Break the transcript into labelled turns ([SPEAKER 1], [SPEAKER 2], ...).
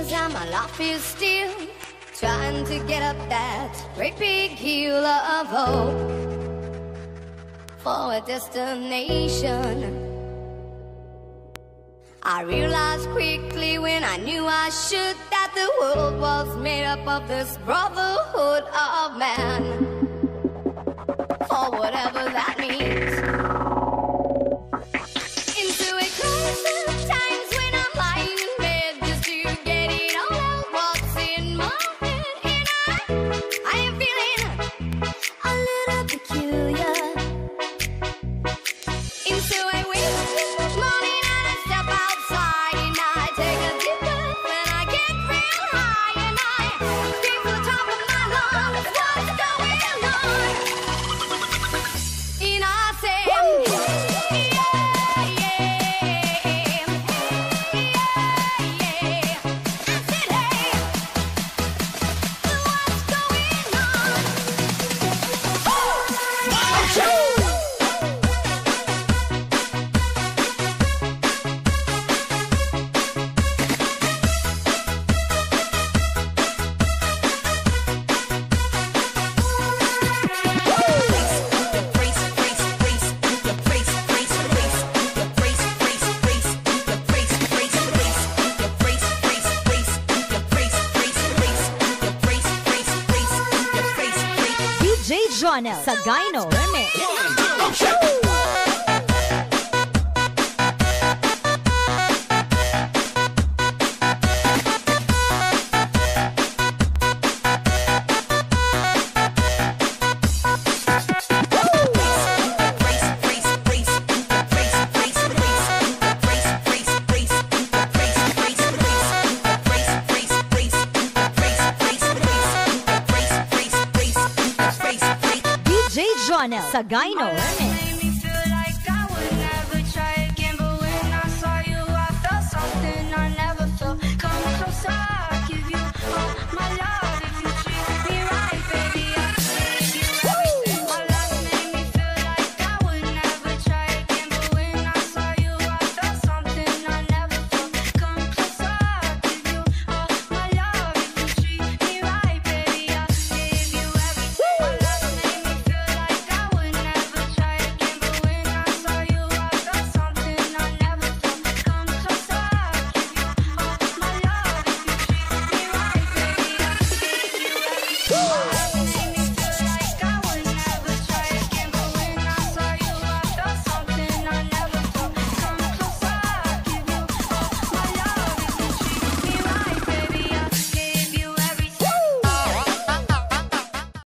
[SPEAKER 1] cause I'm lot is still trying to get up that great big hill of hope for a destination. I realized quickly when I knew I should that the world was made up of this brotherhood of man. I am
[SPEAKER 2] Jade Jonel Sagaino Gyno Remix. Channel sa Gyno. Ireland.